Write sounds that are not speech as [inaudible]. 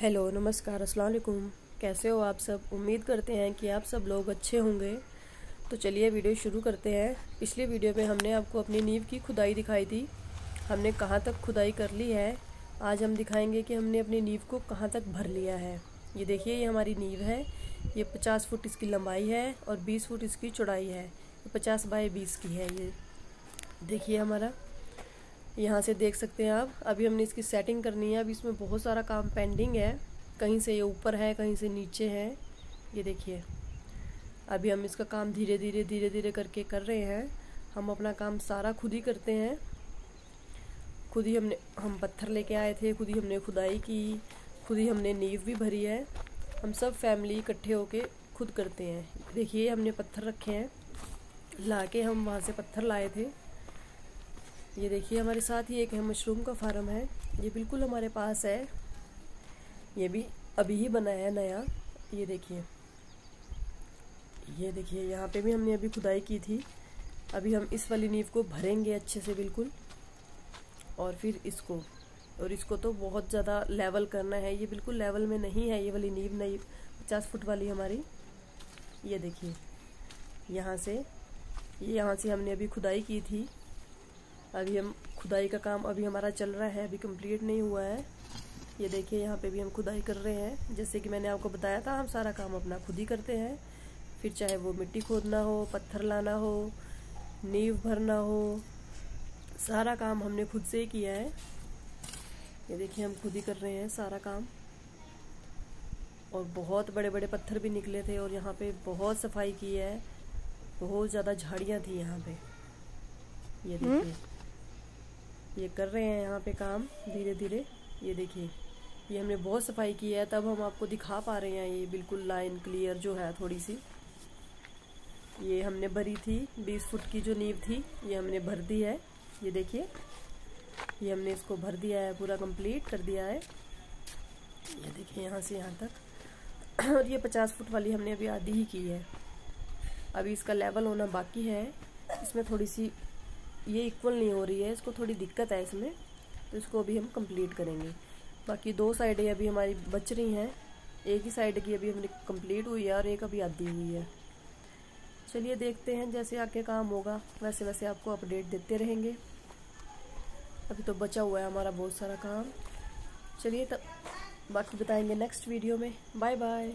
Hello, नमस्कार, अस्सलाम वालेकुम। कैसे हो आप सब? उम्मीद करते हैं कि आप सब लोग अच्छे होंगे। तो चलिए वीडियो शुरू करते हैं। पिछले वीडियो में हमने आपको अपनी नींव की खुदाई दिखाई थी। हमने कहाँ तक खुदाई कर ली है? आज हम दिखाएँगे कि हमने अपनी नींव को कहाँ तक भर लिया है। ये देखिए, ये हमारी नींव है। ये पचास फुट इसकी लंबाई है और बीस फुट इसकी चौड़ाई है। पचास बाई बीस की है ये। देखिए हमारा। यहाँ से देख सकते हैं आप। अभी हमने इसकी सेटिंग करनी है। अभी इसमें बहुत सारा काम पेंडिंग है। कहीं से ये ऊपर है, कहीं से नीचे है। ये देखिए। अभी हम इसका काम धीरे धीरे धीरे धीरे करके कर रहे हैं। हम अपना काम सारा खुद ही करते हैं। खुद ही हमने, हम पत्थर लेके आए थे। खुद ही हमने खुदाई की। खुद ही हमने नींव भी भरी है। हम सब फैमिली इकट्ठे होके खुद करते हैं। देखिए, हमने पत्थर रखे हैं। ला के हम वहाँ से पत्थर लाए थे। ये देखिए, हमारे साथ ही एक है, मशरूम का फार्म है। ये बिल्कुल हमारे पास है। ये भी अभी ही बनाया है नया। ये देखिए। ये देखिए, यहाँ पे भी हमने अभी खुदाई की थी। अभी हम इस वाली नींव को भरेंगे अच्छे से, बिल्कुल। और फिर इसको, और इसको तो बहुत ज़्यादा लेवल करना है। ये बिल्कुल लेवल में नहीं है, ये वाली नींव नई, पचास फुट वाली हमारी। ये देखिए, यहाँ से, ये यहाँ से हमने अभी खुदाई की थी। अभी हम खुदाई का काम अभी हमारा चल रहा है अभी कंप्लीट नहीं हुआ है। ये देखिए यहाँ पे भी हम खुदाई कर रहे हैं। जैसे कि मैंने आपको बताया था हम सारा काम अपना खुद ही करते हैं। फिर चाहे वो मिट्टी खोदना हो पत्थर लाना हो नींव भरना हो सारा काम हमने खुद से ही किया है। ये देखिए हम खुद ही कर रहे हैं सारा काम। और बहुत बड़े बड़े पत्थर भी निकले थे और यहाँ पे बहुत सफ़ाई की है। बहुत ज़्यादा झाड़ियाँ थी यहाँ पे। ये हम्म? देखिए। ये कर रहे हैं यहाँ पे काम धीरे धीरे ये देखिए, ये हमने बहुत सफ़ाई की है, तब हम आपको दिखा पा रहे हैं ये बिल्कुल लाइन क्लियर जो है थोड़ी सी ये हमने भरी थी 20 फुट की जो नींव थी, ये हमने भर दी है। ये देखिए, ये हमने इसको भर दिया है, पूरा कंप्लीट कर दिया है। ये देखिए यहाँ से यहाँ तक। [clears throat] और ये 50 फुट वाली हमने अभी आधी ही की है। अभी इसका लेवल होना बाकी है। इसमें थोड़ी सी ये इक्वल नहीं हो रही है, इसको थोड़ी दिक्कत है इसमें तो इसको अभी हम कंप्लीट करेंगे। बाकी दो साइडें अभी हमारी बच रही हैं। एक ही साइड की अभी हमने कंप्लीट हुई है और एक अभी आधी हुई है। चलिए देखते हैं, जैसे आगे काम होगा, वैसे वैसे आपको अपडेट देते रहेंगे। अभी तो बचा हुआ है हमारा बहुत सारा काम। चलिए तब, बाकी बताएँगे नेक्स्ट वीडियो में। Bye bye